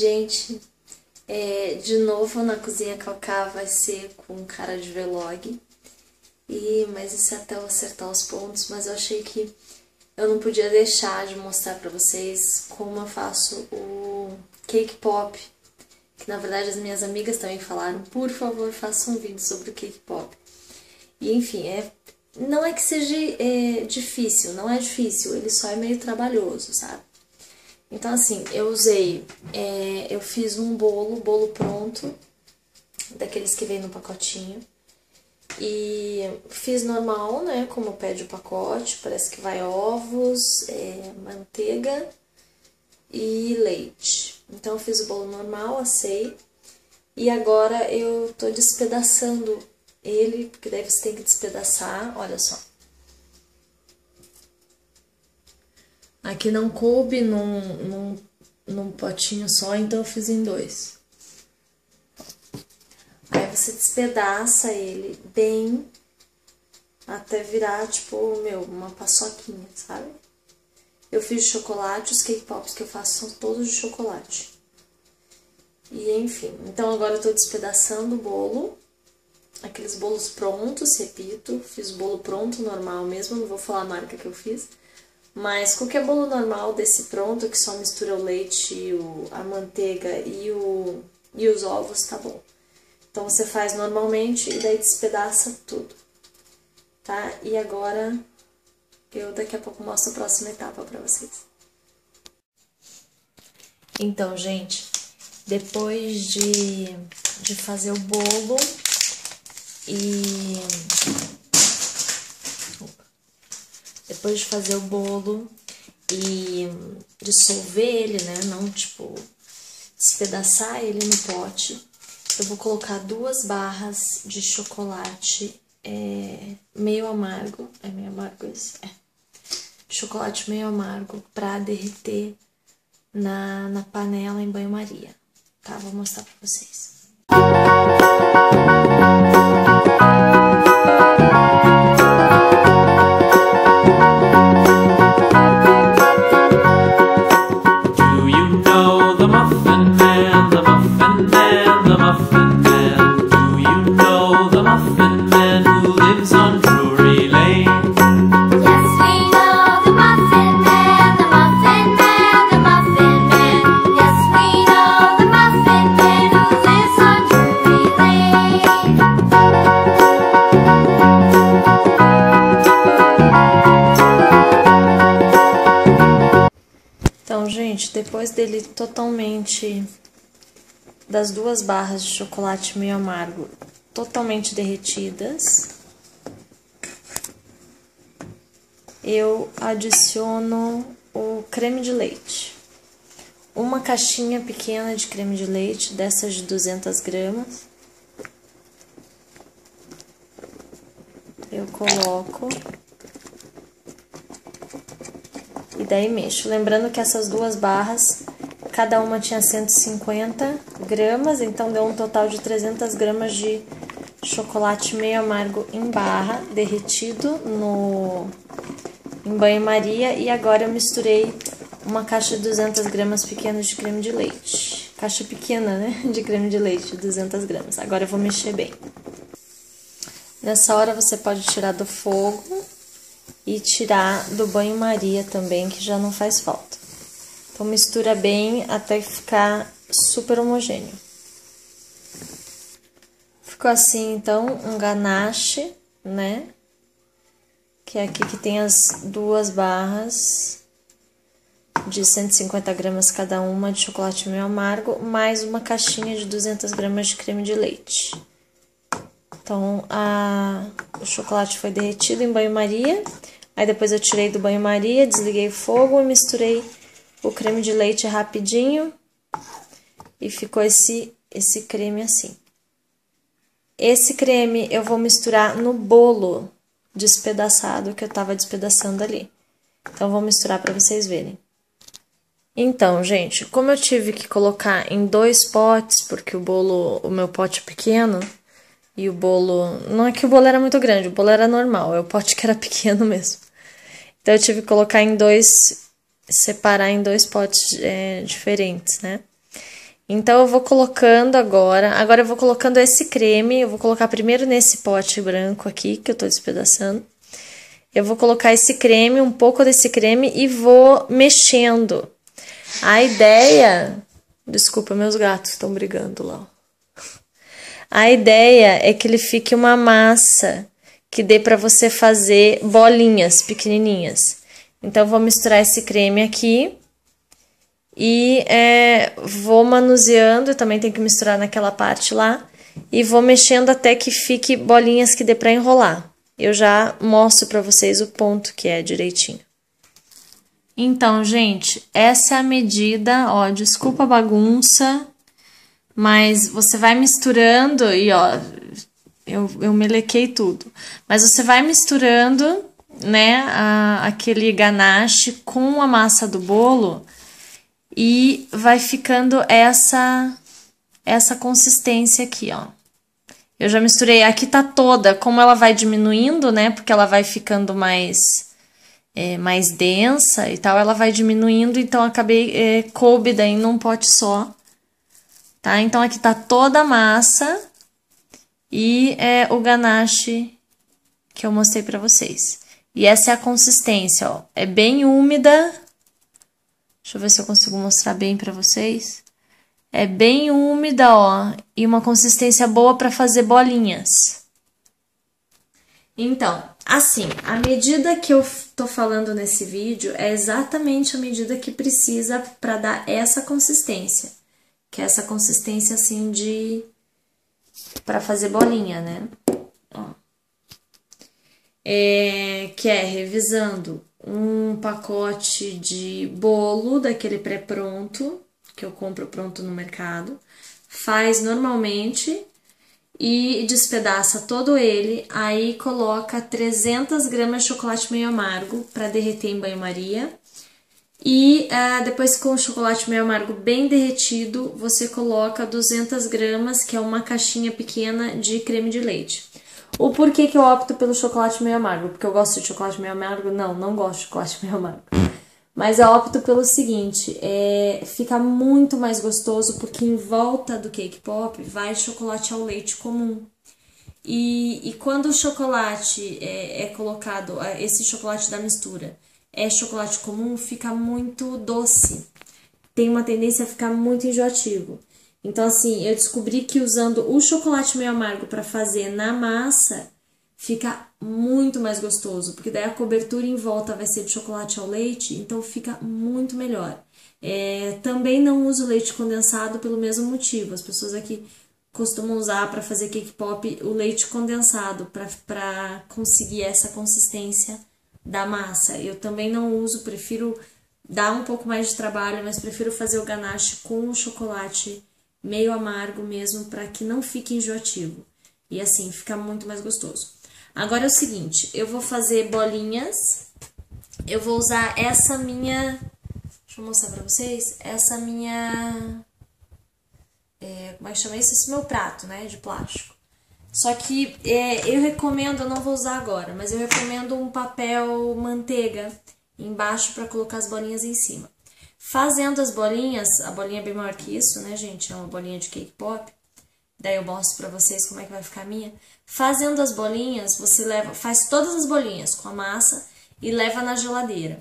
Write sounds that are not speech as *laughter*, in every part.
Gente. É, de novo na cozinha calcar vai ser com cara de vlog. E, mas isso é até eu acertar os pontos, mas eu achei que eu não podia deixar de mostrar pra vocês como eu faço o cake pop. Que na verdade as minhas amigas também falaram, por favor, faça um vídeo sobre o cake pop. E enfim, é, não é que seja é, difícil, não é difícil, ele só é meio trabalhoso, sabe? Então, assim, eu usei, é, eu fiz um bolo, bolo pronto, daqueles que vem no pacotinho. E fiz normal, né, como pede o pacote, parece que vai ovos, é, manteiga e leite. Então, eu fiz o bolo normal, assei. E agora eu tô despedaçando ele, porque daí você tem que despedaçar, olha só. Aqui não coube num, num, num potinho só, então eu fiz em dois. Aí você despedaça ele bem até virar, tipo, meu, uma paçoquinha, sabe? Eu fiz chocolate, os cake pops que eu faço são todos de chocolate. E enfim, então agora eu tô despedaçando o bolo aqueles bolos prontos, repito, fiz bolo pronto normal mesmo, não vou falar a marca que eu fiz, mas qualquer bolo normal desse pronto, que só mistura o leite, o, a manteiga e, o, e os ovos, tá bom. Então você faz normalmente e daí despedaça tudo, tá? E agora eu daqui a pouco mostro a próxima etapa pra vocês. Então, gente, depois de, de fazer o bolo, e depois de fazer o bolo e dissolver ele, né? Não tipo despedaçar ele no pote, eu vou colocar duas barras de chocolate é, meio amargo. É meio amargo esse? É. Chocolate meio amargo pra derreter na, na panela em banho-maria. Tá? Vou mostrar pra vocês. gente, dele totalmente das duas barras de chocolate meio amargo totalmente derretidas, eu adiciono o creme de leite. Uma caixinha pequena de creme de leite, dessas de 200 gramas. Eu coloco e daí mexo. Lembrando que essas duas barras, cada uma tinha 150 gramas, então deu um total de 300 gramas de chocolate meio amargo em barra, derretido no em banho-maria. E agora eu misturei uma caixa de 200 gramas pequenas de creme de leite. Caixa pequena, né? *laughs* De creme de leite, 200 gramas. Agora eu vou mexer bem. Nessa hora você pode tirar do fogo e tirar do banho-maria também, que já não faz falta. Então, mistura bem até ficar super homogêneo. Ficou assim, então, um ganache, né? Que é aqui que tem as duas barras de 150 gramas cada uma de chocolate meio amargo, mais uma caixinha de 200 gramas de creme de leite. Então, a, o chocolate foi derretido em banho-maria. Aí depois eu tirei do banho-maria, desliguei o fogo misturei o creme de leite rapidinho. E ficou esse, esse creme assim. Esse creme eu vou misturar no bolo despedaçado que eu tava despedaçando ali. Então, vou misturar para vocês verem. Então, gente, como eu tive que colocar em dois potes, porque o bolo, o meu pote é pequeno, e o bolo. Não é que o bolo era muito grande, o bolo era normal, é o pote que era *laughs* pequeno mesmo. Então eu tive que colocar em dois. separar em dois potes é, diferentes, né? Então eu vou colocando agora, agora eu vou colocando esse creme, eu vou colocar primeiro nesse pote branco aqui que eu tô despedaçando. Eu vou colocar esse creme, um pouco desse creme e vou mexendo. A ideia, desculpa, meus gatos estão brigando lá. A ideia é que ele fique uma massa que dê para você fazer bolinhas pequenininhas. Então, vou misturar esse creme aqui e é, vou manuseando, também tem que misturar naquela parte lá, e vou mexendo até que fique bolinhas que dê para enrolar. Eu já mostro para vocês o ponto que é direitinho. Então, gente, essa é a medida, ó, desculpa a bagunça, mas você vai misturando e, ó, eu, eu melequei tudo. Mas você vai misturando, né, a, aquele ganache com a massa do bolo e vai ficando essa essa consistência aqui, ó. Eu já misturei, aqui tá toda, como ela vai diminuindo, né, porque ela vai ficando mais é, mais densa e tal, ela vai diminuindo, então acabei é, coube daí num pote só, tá? Então aqui tá toda a massa e é o ganache que eu mostrei pra vocês. E essa é a consistência, ó, é bem úmida, Deixa eu ver se eu consigo mostrar bem para vocês. É bem úmida, ó, e uma consistência boa para fazer bolinhas. Então, assim, a medida que eu tô falando nesse vídeo é exatamente a medida que precisa para dar essa consistência, que é essa consistência assim de para fazer bolinha, né? Ó. É, que é revisando um pacote de bolo daquele pré-pronto, que eu compro pronto no mercado, faz normalmente e despedaça todo ele, aí coloca 300 gramas de chocolate meio amargo para derreter em banho-maria. E uh, depois com o chocolate meio amargo bem derretido, você coloca 200 gramas, que é uma caixinha pequena de creme de leite. O porquê que eu opto pelo chocolate meio amargo? Porque eu gosto de chocolate meio amargo? Não, não gosto de chocolate meio amargo. Mas eu opto pelo seguinte, é, fica muito mais gostoso porque em volta do cake pop vai chocolate ao leite comum. E, e quando o chocolate é, é colocado, é, esse chocolate da mistura, é chocolate comum, fica muito doce. Tem uma tendência a ficar muito enjoativo. Então, assim, eu descobri que usando o chocolate meio amargo para fazer na massa fica muito mais gostoso, porque daí a cobertura em volta vai ser de chocolate ao leite, então fica muito melhor. É, também não uso leite condensado pelo mesmo motivo. As pessoas aqui costumam usar para fazer cake pop o leite condensado para conseguir essa consistência da massa. Eu também não uso, prefiro dar um pouco mais de trabalho, mas prefiro fazer o ganache com o chocolate meio amargo mesmo, para que não fique enjoativo. E assim, fica muito mais gostoso. Agora é o seguinte, eu vou fazer bolinhas. Eu vou usar essa minha... Deixa eu mostrar pra vocês. Essa minha... É, como é que chama isso? Esse meu prato, né, de plástico. Só que é, eu recomendo, eu não vou usar agora, mas eu recomendo um papel manteiga embaixo para colocar as bolinhas em cima. Fazendo as bolinhas, a bolinha é bem maior que isso, né, gente? É uma bolinha de cake pop. Daí eu mostro pra vocês como é que vai ficar a minha. Fazendo as bolinhas, você leva, faz todas as bolinhas com a massa e leva na geladeira.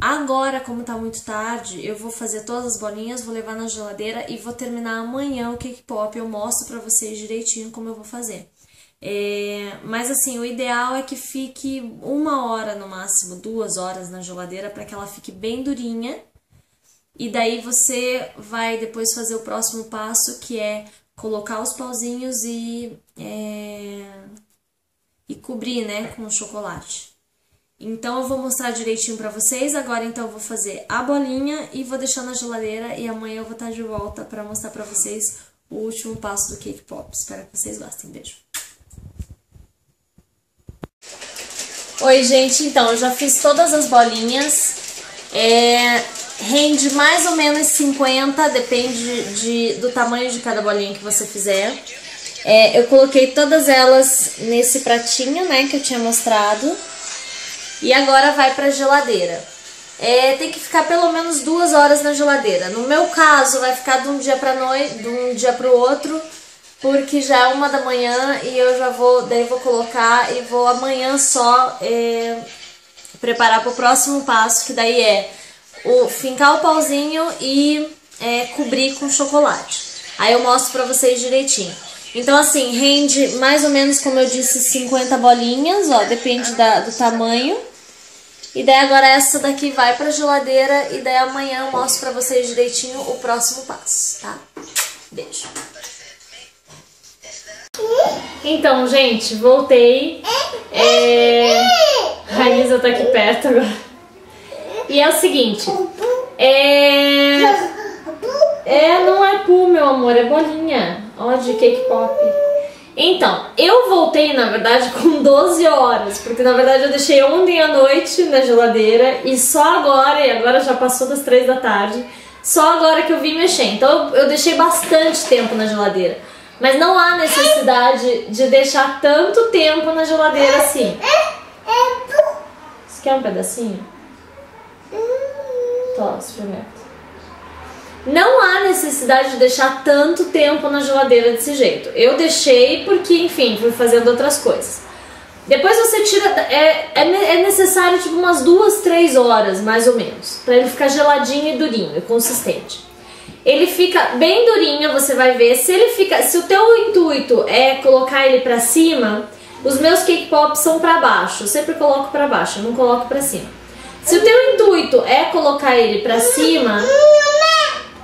Agora, como tá muito tarde, eu vou fazer todas as bolinhas, vou levar na geladeira e vou terminar amanhã o cake pop. Eu mostro pra vocês direitinho como eu vou fazer. É, mas assim, o ideal é que fique uma hora no máximo, duas horas na geladeira para que ela fique bem durinha e daí você vai depois fazer o próximo passo, que é colocar os pauzinhos e, é, e cobrir, né, com chocolate. Então eu vou mostrar direitinho pra vocês. Agora então eu vou fazer a bolinha e vou deixar na geladeira e amanhã eu vou estar de volta para mostrar pra vocês o último passo do Cake Pop. Espero que vocês gostem. Beijo! Oi, gente. Então, eu já fiz todas as bolinhas. É, Rende mais ou menos 50, depende de, do tamanho de cada bolinha que você fizer. É, eu coloquei todas elas nesse pratinho, né, que eu tinha mostrado. E agora vai pra geladeira. é, tem que ficar pelo menos duas horas na geladeira. No meu caso, vai ficar de um dia para noite, de um dia para o outro, porque já é uma da manhã e eu já vou, daí vou colocar e vou amanhã só é, preparar para o próximo passo, que daí é o fincar o pauzinho e é, cobrir com chocolate. Aí eu mostro pra vocês direitinho. Então assim, rende mais ou menos, como eu disse, 50 bolinhas, ó, depende da, do tamanho. E daí agora essa daqui vai pra geladeira e daí amanhã eu mostro pra vocês direitinho o próximo passo, tá? Beijo. Então, gente, voltei. É... A Isa tá aqui perto agora. E é o seguinte. É... É, não é pu, meu amor, é bolinha. Ó, de cake pop. Então, eu voltei, na verdade, *laughs* com 12 horas, porque na verdade eu deixei ontem à noite na geladeira e só agora, e agora já passou das 3 da tarde, só agora que eu vim mexer. Então eu deixei bastante tempo na geladeira. Mas não há necessidade de deixar tanto tempo na geladeira assim. Você quer um pedacinho? Tó, experimenta. Não há necessidade de deixar tanto tempo na geladeira desse jeito. Eu deixei porque, enfim, fui fazendo outras coisas. Depois você tira. É, é, é necessário tipo umas duas, três horas, mais ou menos, para ele ficar geladinho e durinho e consistente. Ele fica bem durinho, você vai ver. Se ele fica, se o teu intuito é colocar ele para cima, os meus cake pops são para baixo. Eu sempre coloco para baixo, eu não coloco para cima. Se o teu intuito é colocar ele para cima,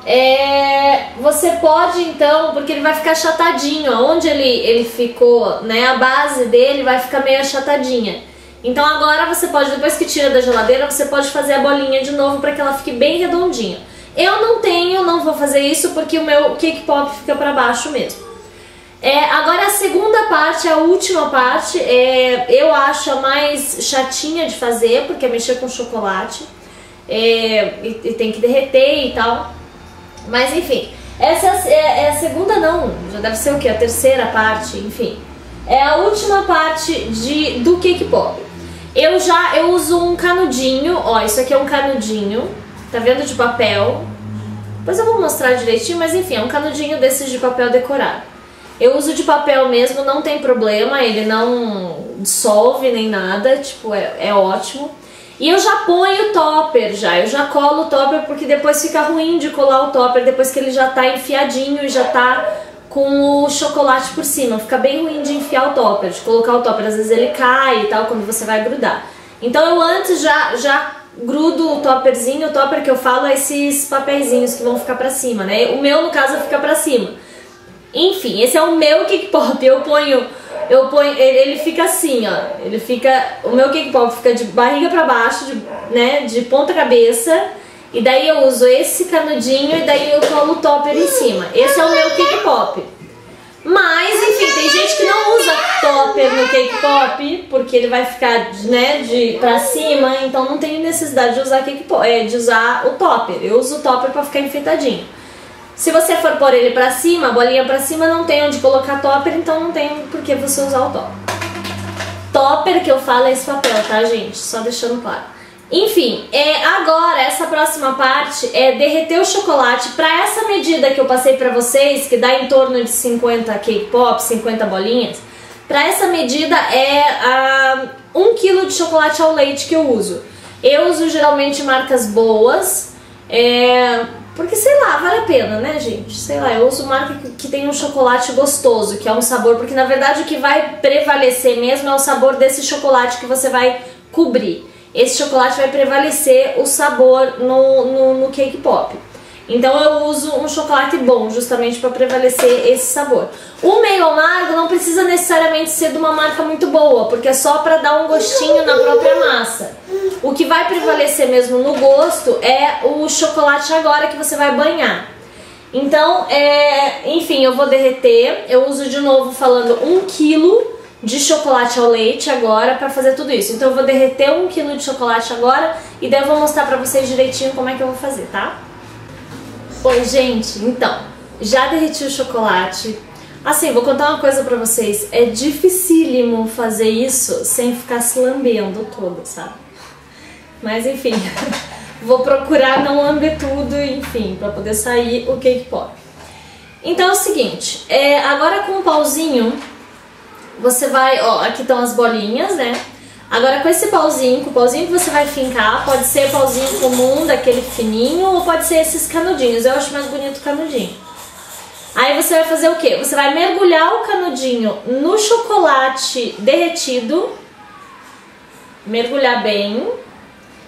é, você pode então, porque ele vai ficar achatadinho, onde ele, ele ficou, né, a base dele vai ficar meio achatadinha. Então agora você pode, depois que tira da geladeira, você pode fazer a bolinha de novo para que ela fique bem redondinha. Eu não tenho, não vou fazer isso porque o meu cake pop fica para baixo mesmo. É, agora a segunda parte, a última parte, é, eu acho a mais chatinha de fazer, porque é mexer com chocolate. É, e, e tem que derreter e tal. Mas enfim, essa é, é, a segunda não, já deve ser o que? A terceira parte, enfim. É a última parte de, do cake pop. Eu já eu uso um canudinho, ó, isso aqui é um canudinho, tá vendo de papel. Depois eu vou mostrar direitinho, mas enfim, é um canudinho desses de papel decorado. Eu uso de papel mesmo, não tem problema, ele não dissolve nem nada, tipo, é, é ótimo. E eu já ponho o topper já, eu já colo o topper porque depois fica ruim de colar o topper depois que ele já tá enfiadinho e já tá com o chocolate por cima. Fica bem ruim de enfiar o topper, de colocar o topper, às vezes ele cai e tal quando você vai grudar. Então eu antes já, já grudo o topperzinho, o topper que eu falo é esses papeizinhos que vão ficar pra cima, né? O meu no caso fica pra cima. Enfim, esse é o meu *laughs* cake pop, eu ponho eu ponho, ele, ele, fica assim, ó. Ele fica, o meu cake pop fica de barriga para baixo, de, né, de ponta cabeça. E daí eu uso esse canudinho e daí eu colo o topper em cima. Esse é o meu cake pop. Mas, enfim, tem gente que não usa topper no cake pop, porque ele vai ficar, né, de pra cima, então não tem necessidade de usar cake pop, é, de usar o topper. Eu uso o topper para ficar enfeitadinho. Se você for pôr ele pra cima, a bolinha pra cima, não tem onde colocar topper, então não tem por que você usar o topper. Topper que eu falo é esse papel, tá, gente? Só deixando claro. Enfim, é, agora essa próxima parte é derreter o chocolate para essa medida que eu passei para vocês, que dá em torno de 50 cake pops, 50 bolinhas. Para essa medida é uh, 1 kg de chocolate ao leite que eu uso. Eu uso geralmente marcas boas, é, porque, sei lá, vale a pena, né, gente? Sei lá, eu uso marca que tem um chocolate gostoso, que é um sabor, porque na verdade o que vai prevalecer mesmo é o sabor desse chocolate que você vai cobrir. Esse chocolate vai prevalecer o sabor no, no, no cake pop. Então eu uso um chocolate bom, justamente para prevalecer esse sabor. O meio amargo não precisa necessariamente ser de uma marca muito boa, porque é só para dar um gostinho na própria massa. O que vai prevalecer mesmo no gosto é o chocolate agora que você vai banhar. Então, é, enfim, eu vou derreter. Eu uso de novo falando um quilo de chocolate ao leite agora para fazer tudo isso. Então eu vou derreter um quilo de chocolate agora e daí eu vou mostrar pra vocês direitinho como é que eu vou fazer, tá? Oi, gente, então, já derreti o chocolate. Assim, vou contar uma coisa pra vocês. É dificílimo fazer isso sem ficar se lambendo todo, sabe? Mas enfim, *laughs* vou procurar não lamber tudo, enfim, para poder sair o cake pop. Então é o seguinte, é, agora com o pauzinho, você vai, ó, aqui estão as bolinhas, né? Agora com esse pauzinho, com o pauzinho que você vai fincar, pode ser pauzinho comum, daquele fininho, ou pode ser esses canudinhos. Eu acho mais bonito o canudinho. Aí você vai fazer o quê? Você vai mergulhar o canudinho no chocolate derretido, mergulhar bem,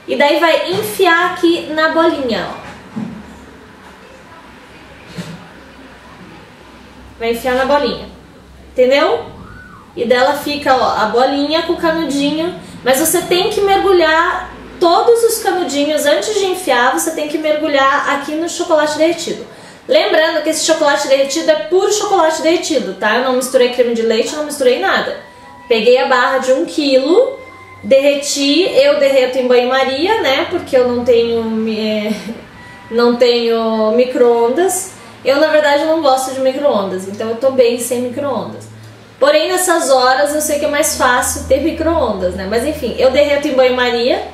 e daí vai enfiar aqui na bolinha, ó. Vai enfiar na bolinha, entendeu? E dela fica, ó, a bolinha com o canudinho, mas você tem que mergulhar todos os canudinhos antes de enfiar, você tem que mergulhar aqui no chocolate derretido. Lembrando que esse chocolate derretido é puro chocolate derretido, tá? Eu não misturei creme de leite, não misturei nada. Peguei a barra de um quilo, derreti, eu derreto em banho-maria, né? Porque eu não tenho, é, *laughs* não tenho micro-ondas. Eu, na verdade, não gosto de micro-ondas, então eu tô bem sem micro-ondas. Porém, nessas horas eu sei que é mais fácil ter micro-ondas, né? Mas enfim, eu derreto em banho-maria.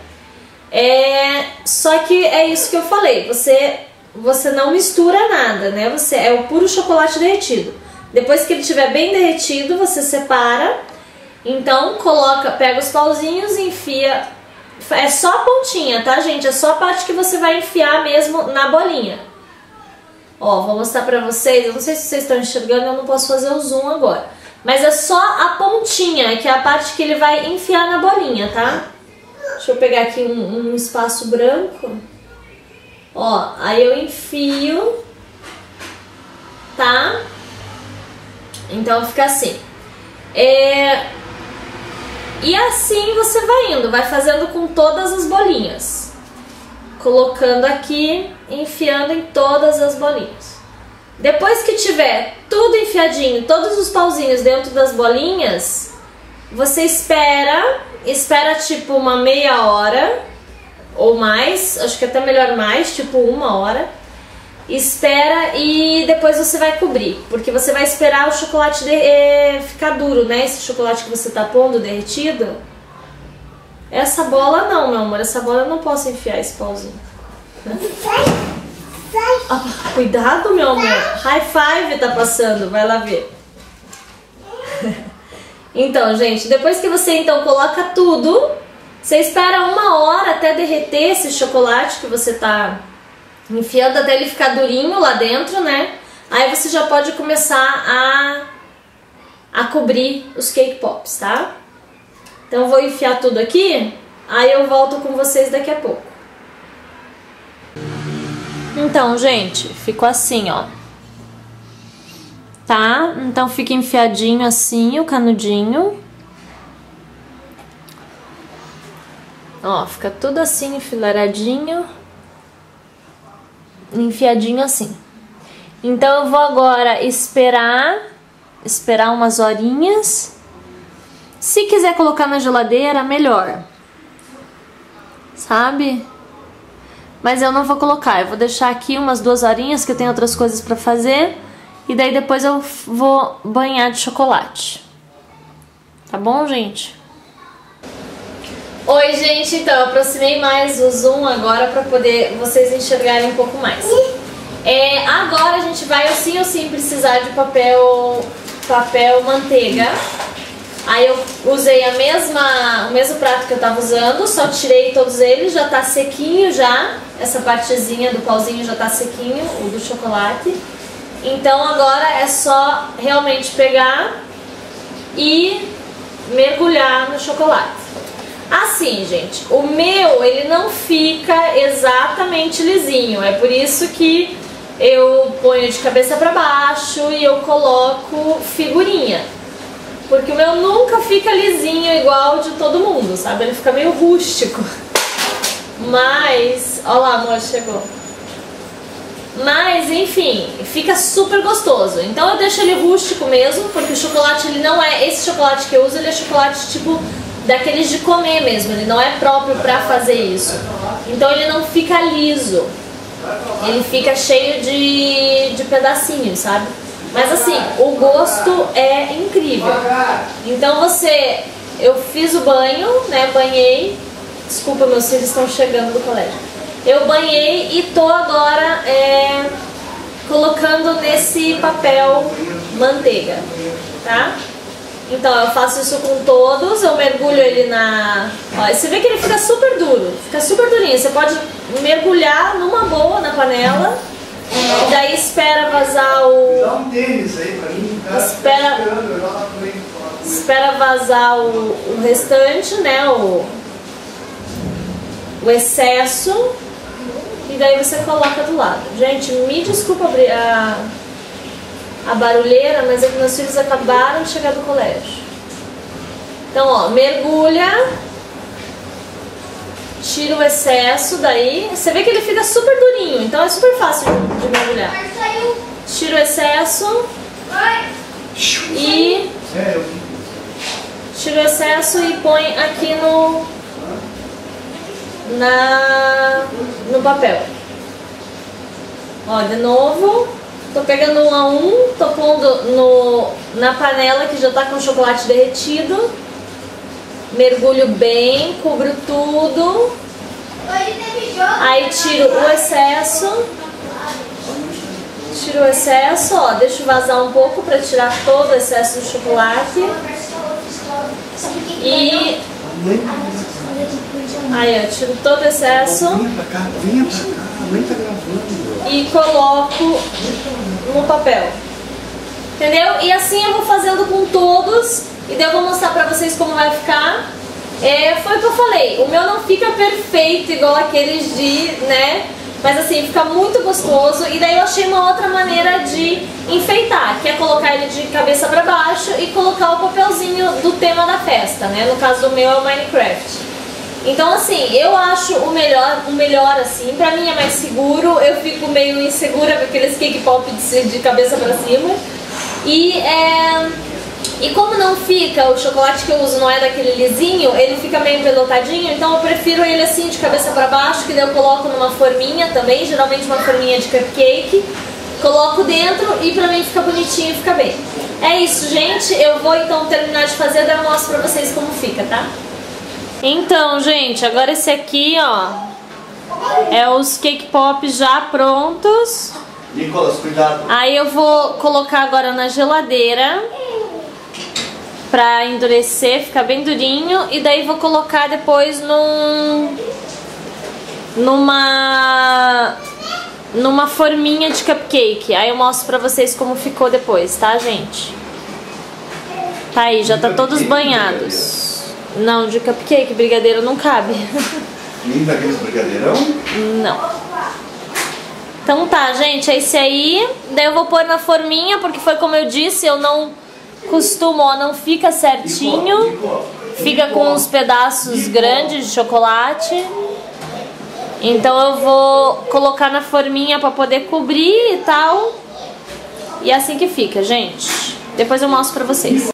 É... Só que é isso que eu falei, você, você não mistura nada, né? Você É o puro chocolate derretido. Depois que ele estiver bem derretido, você separa. Então, coloca, pega os pauzinhos e enfia. É só a pontinha, tá, gente? É só a parte que você vai enfiar mesmo na bolinha. Ó, vou mostrar pra vocês. Eu não sei se vocês estão enxergando, eu não posso fazer o zoom agora. Mas é só a pontinha, que é a parte que ele vai enfiar na bolinha, tá? Deixa eu pegar aqui um, um espaço branco. Ó, aí eu enfio, tá? Então fica assim. É... E assim você vai indo, vai fazendo com todas as bolinhas. Colocando aqui, enfiando em todas as bolinhas. Depois que tiver tudo enfiadinho, todos os pauzinhos dentro das bolinhas, você espera, espera tipo uma meia hora ou mais, acho que até melhor mais, tipo uma hora. Espera e depois você vai cobrir, porque você vai esperar o chocolate é, ficar duro, né? Esse chocolate que você tá pondo derretido. Essa bola não, meu amor, essa bola eu não posso enfiar esse pauzinho. Né? Ah, cuidado, meu amor. High five tá passando, vai lá ver. *laughs* Então, gente, depois que você então coloca tudo, você espera uma hora até derreter esse chocolate que você tá enfiando até ele ficar durinho lá dentro, né? Aí você já pode começar a, a cobrir os cake pops, tá? Então eu vou enfiar tudo aqui, aí eu volto com vocês daqui a pouco. Então, gente, ficou assim, ó. Tá? Então fica enfiadinho assim o canudinho. Ó, fica tudo assim enfileiradinho. Enfiadinho assim. Então eu vou agora esperar, esperar umas horinhas. Se quiser colocar na geladeira, melhor. Sabe? Mas eu não vou colocar. Eu vou deixar aqui umas duas horinhas que eu tenho outras coisas para fazer e daí depois eu vou banhar de chocolate. Tá bom, gente? Oi, gente, então eu aproximei mais o zoom agora para poder vocês enxergarem um pouco mais. É, agora a gente vai assim ou sim precisar de papel, papel manteiga Aí eu usei a mesma, o mesmo prato que eu tava usando, só tirei todos eles, já tá sequinho já, essa partezinha do pauzinho já tá sequinho, o do chocolate. Então agora é só realmente pegar e mergulhar no chocolate. Assim, gente, o meu ele não fica exatamente lisinho, é por isso que eu ponho de cabeça para baixo e eu coloco figurinha. Porque o meu nunca fica lisinho igual de todo mundo, sabe? Ele fica meio rústico. Mas, olha lá, amor, chegou. Mas, enfim, fica super gostoso. Então eu deixo ele rústico mesmo, porque o chocolate ele não é esse chocolate que eu uso, ele é chocolate tipo daqueles de comer mesmo, ele não é próprio para fazer isso. Então ele não fica liso. Ele fica cheio de, de pedacinhos, sabe? Mas assim, o gosto é incrível. Então você, eu fiz o banho, né, banhei. Desculpa, meus filhos estão chegando do colégio. eu banhei e tô agora é, colocando nesse papel manteiga, tá? Então eu faço isso com todos, eu mergulho ele na... Ó, você vê que ele fica super duro, fica super durinho. Você pode mergulhar numa boa na panela e daí espera vazar o... Dá um tênis aí pra mim. cara. Espera- Tá espera vazar o, o restante, né? O, o excesso. E daí você coloca do lado. Gente, me desculpa abrir a, a barulheira, mas é que meus filhos acabaram de chegar do colégio. Então, ó, mergulha. Tira o excesso daí. Você vê que ele fica super durinho, então é super fácil de, de mergulhar. Tira o excesso e tira o excesso e põe aqui no na no papel. Ó, de novo, tô pegando um a um, tô pondo no na panela que já tá com chocolate derretido. Mergulho bem, cubro tudo. Aí tiro o excesso. Tiro o excesso, ó, deixo vazar um pouco para tirar todo o excesso do chocolate. E aí, ó, tiro todo o excesso Vinha pra cá, vinha pra cá. A mãe gravando. e coloco no papel. Entendeu? E assim eu vou fazendo com todos e daí eu vou mostrar pra vocês como vai ficar. É, foi o que eu falei, o meu não fica perfeito igual aqueles de, né? Mas assim, fica muito gostoso e daí eu achei uma outra maneira de enfeitar, que é colocar ele de cabeça pra baixo e colocar o papelzinho do tema da festa, né? No caso do meu é o Minecraft. Então assim, eu acho o melhor, o melhor assim, pra mim é mais seguro, eu fico meio insegura com aqueles cake pop de, de cabeça pra cima. E é, e como não fica, o chocolate que eu uso não é daquele lisinho, ele fica meio pelotadinho, então eu prefiro ele assim de cabeça pra baixo, que daí eu coloco numa forminha também, geralmente uma forminha de cupcake. Coloco dentro e pra mim fica bonitinho e fica bem. É isso, gente. Eu vou então terminar de fazer, daí eu mostro pra vocês como fica, tá? Então, gente, agora esse aqui, ó, é os cake pop já prontos. Nicolas, cuidado. Aí eu vou colocar agora na geladeira pra endurecer, ficar bem durinho e daí vou colocar depois num numa numa forminha de cupcake. Aí eu mostro pra vocês como ficou depois, tá, gente? Tá aí, já tá todos banhados. Não, de cupcake, brigadeiro não cabe. *laughs* Nem daqueles brigadeirão. Não. Então tá, gente, é esse aí. Daí eu vou pôr na forminha, porque foi como eu disse, eu não costumo, ó, não fica certinho. Fica com uns pedaços grandes de chocolate. Então eu vou colocar na forminha pra poder cobrir e tal. E é assim que fica, gente. Depois eu mostro pra vocês.